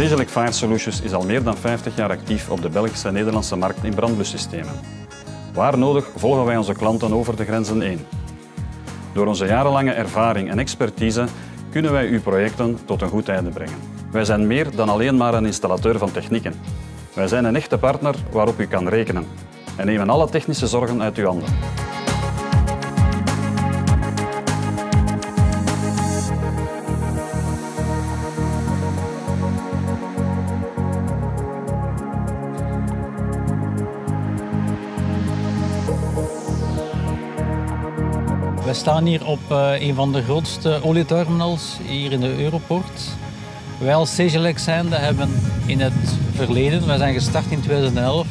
Segelic Fire Solutions is al meer dan 50 jaar actief op de Belgische en Nederlandse markt in brandblussystemen. Waar nodig volgen wij onze klanten over de grenzen heen. Door onze jarenlange ervaring en expertise kunnen wij uw projecten tot een goed einde brengen. Wij zijn meer dan alleen maar een installateur van technieken. Wij zijn een echte partner waarop u kan rekenen en nemen alle technische zorgen uit uw handen. We staan hier op uh, een van de grootste olieterminals hier in de Europort. Wij als Segelec zijnde hebben in het verleden, wij zijn gestart in 2011,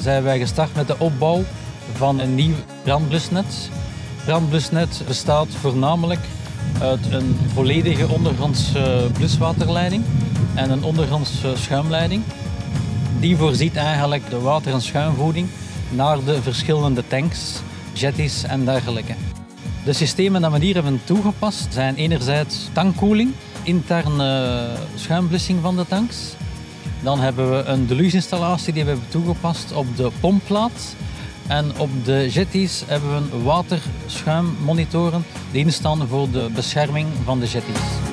zijn wij gestart met de opbouw van een nieuw brandblusnet. Brandblusnet bestaat voornamelijk uit een volledige ondergrondse bluswaterleiding en een ondergrondse schuimleiding. Die voorziet eigenlijk de water- en schuimvoeding naar de verschillende tanks, jetties en dergelijke. De systemen die we hier hebben toegepast zijn enerzijds tankkoeling, interne schuimblussing van de tanks. Dan hebben we een deluge-installatie die we hebben toegepast op de pompplaat. En op de jetties hebben we waterschuimmonitoren die instaan voor de bescherming van de jetties.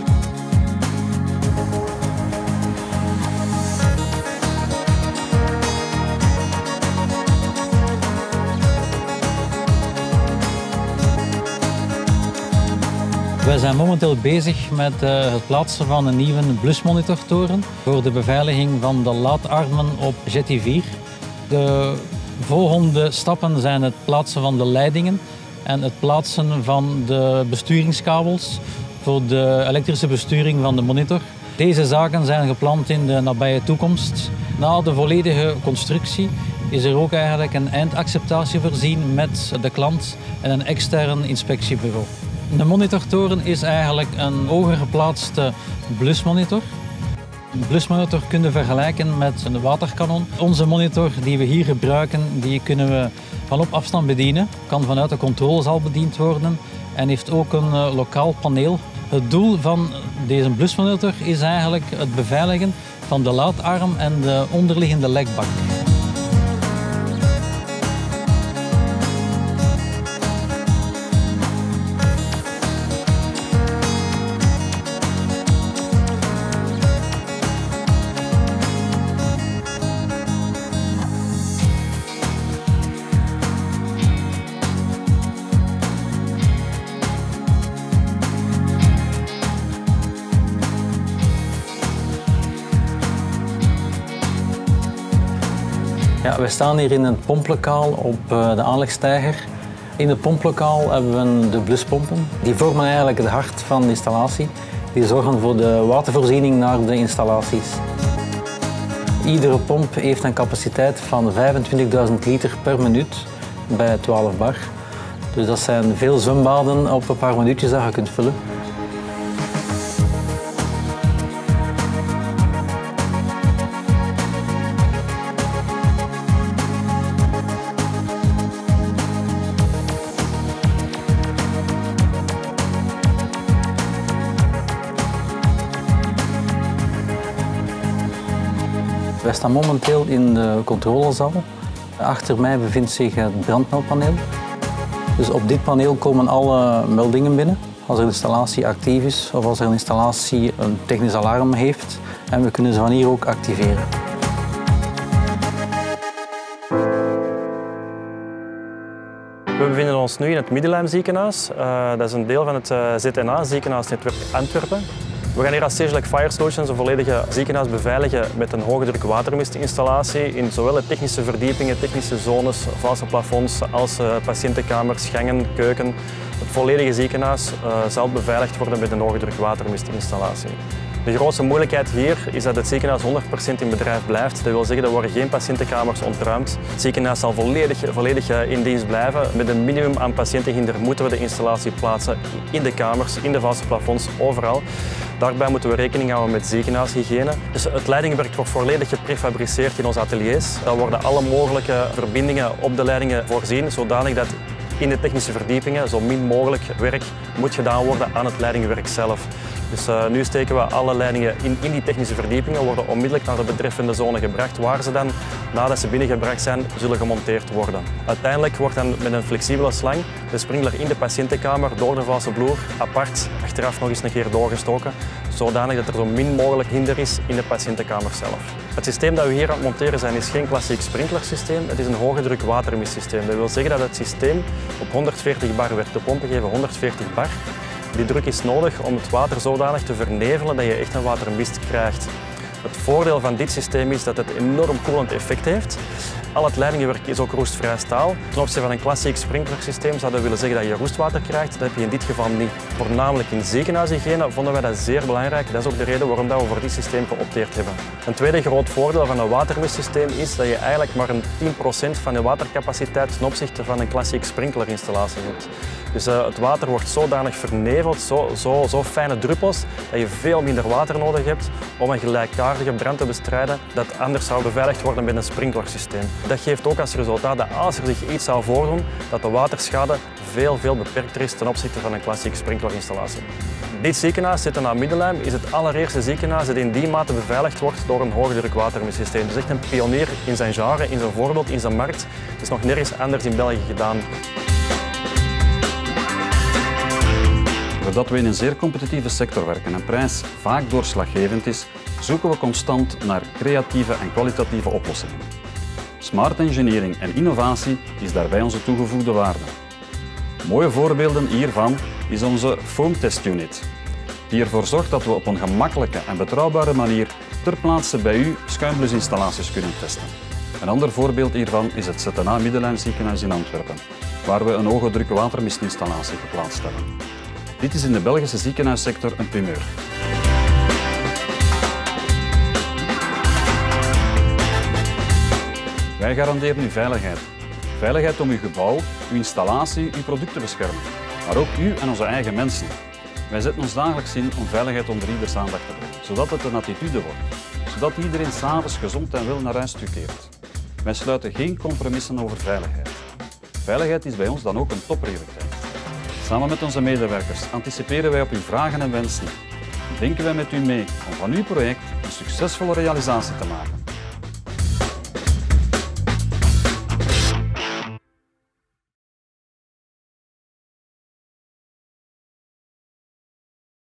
Wij zijn momenteel bezig met uh, het plaatsen van een nieuwe blusmonitortoren voor de beveiliging van de laadarmen op Jetty 4. De volgende stappen zijn het plaatsen van de leidingen en het plaatsen van de besturingskabels voor de elektrische besturing van de monitor. Deze zaken zijn gepland in de nabije toekomst. Na de volledige constructie is er ook eigenlijk een eindacceptatie voorzien met de klant en een extern inspectiebureau. De monitortoren is eigenlijk een hoger geplaatste blusmonitor. Een blusmonitor kunnen vergelijken met een waterkanon. Onze monitor die we hier gebruiken, die kunnen we van op afstand bedienen. Kan vanuit de controlezaal bediend worden en heeft ook een eh, lokaal paneel. Het doel van deze blusmonitor is eigenlijk het beveiligen van de laadarm en de onderliggende lekbak. Ja, we staan hier in een pomplokaal op eh, de aanlegsteiger. In het pomplokaal hebben we de bluspompen. Die vormen eigenlijk het hart van de installatie. Die zorgen voor de watervoorziening naar de installaties. Iedere pomp heeft een capaciteit van 25.000 liter per minuut bij 12 bar. Dus dat zijn veel zwembaden op een paar minuutjes dat je kunt vullen. Wij staan momenteel in de controlezaal. Achter mij bevindt zich het brandmeldpaneel. Dus op dit paneel komen alle meldingen binnen. Als een installatie actief is of als een installatie een technisch alarm heeft. En we kunnen ze van hier ook activeren. We bevinden ons nu in het Middelheim ziekenhuis. Uh, dat is een deel van het uh, ZNA, ziekenhuisnetwerk Antwerpen. We gaan hier als Fire Solutions een volledige ziekenhuis beveiligen met een hoge druk watermistinstallatie in zowel de technische verdiepingen, technische zones, valse plafonds als uh, patiëntenkamers, gangen, keuken. Het volledige ziekenhuis uh, zal beveiligd worden met een hoge druk watermistinstallatie. De grootste moeilijkheid hier is dat het ziekenhuis 100% in bedrijf blijft. Dat wil zeggen, er worden geen patiëntenkamers ontruimd. Het ziekenhuis zal volledig, volledig eh, in dienst blijven. Met een minimum aan patiëntenhinder moeten we de installatie plaatsen in de kamers, in de valse plafonds, overal. Daarbij moeten we rekening houden met ziekenhuishygiëne. Dus het leidingwerk wordt volledig geprefabriceerd in onze ateliers. Daar worden alle mogelijke verbindingen op de leidingen voorzien, zodanig dat in de technische verdiepingen zo min mogelijk werk moet gedaan worden aan het leidingwerk zelf. Dus uh, nu steken we alle leidingen in, in die technische verdiepingen, worden onmiddellijk naar de betreffende zone gebracht, waar ze dan, nadat ze binnengebracht zijn, zullen gemonteerd worden. Uiteindelijk wordt dan met een flexibele slang de sprinkler in de patiëntenkamer door de valse vloer apart achteraf nog eens een keer doorgestoken, zodanig dat er zo min mogelijk hinder is in de patiëntenkamer zelf. Het systeem dat we hier aan het monteren zijn is geen klassiek sprinklersysteem, het is een hoge druk watermistsysteem. Dat wil zeggen dat het systeem op 140 bar werkt. De pompen geven 140 bar. Die druk is nodig om het water zodanig te vernevelen dat je echt een watermist krijgt. Het voordeel van dit systeem is dat het enorm koelend effect heeft. Al het leidingenwerk is ook roestvrij staal. Ten opzichte van een klassiek sprinklersysteem zouden we willen zeggen dat je roestwater krijgt. Dat heb je in dit geval niet. Voornamelijk in ziekenhuishygiëne vonden wij dat zeer belangrijk. Dat is ook de reden waarom we voor dit systeem geopteerd hebben. Een tweede groot voordeel van een watermistsysteem is dat je eigenlijk maar een 10% van de watercapaciteit ten opzichte van een klassiek sprinklerinstallatie hebt. Dus uh, het water wordt zodanig verneveld, zo, zo, zo fijne druppels, dat je veel minder water nodig hebt om een gelijkaardige brand te bestrijden dat anders zou beveiligd worden met een sprinklersysteem. Dat geeft ook als resultaat dat als er zich iets zou voordoen, dat de waterschade veel, veel beperkter is ten opzichte van een klassieke sprinklerinstallatie. Dit ziekenhuis, zitten aan Middelheim, is het allereerste ziekenhuis dat in die mate beveiligd wordt door een hoogdrukwatermistsysteem. Het is echt een pionier in zijn genre, in zijn voorbeeld, in zijn markt. Het is nog nergens anders in België gedaan. Doordat we in een zeer competitieve sector werken en prijs vaak doorslaggevend is, zoeken we constant naar creatieve en kwalitatieve oplossingen. Smart engineering en innovatie is daarbij onze toegevoegde waarde. Mooie voorbeelden hiervan is onze Foam Test Unit, die ervoor zorgt dat we op een gemakkelijke en betrouwbare manier ter plaatse bij u schuimblusinstallaties kunnen testen. Een ander voorbeeld hiervan is het ZNA Middelijn ziekenhuis in Antwerpen, waar we een hoge druk watermistinstallatie geplaatst hebben. Dit is in de Belgische ziekenhuissector een primeur. Wij garanderen uw veiligheid. Veiligheid om uw gebouw, uw installatie, uw product te beschermen. Maar ook u en onze eigen mensen. Wij zetten ons dagelijks in om veiligheid onder ieders aandacht te brengen, zodat het een attitude wordt. Zodat iedereen s'avonds gezond en wel naar huis terugkeert. Wij sluiten geen compromissen over veiligheid. Veiligheid is bij ons dan ook een topprioriteit. Samen met onze medewerkers anticiperen wij op uw vragen en wensen. Denken wij met u mee om van uw project een succesvolle realisatie te maken.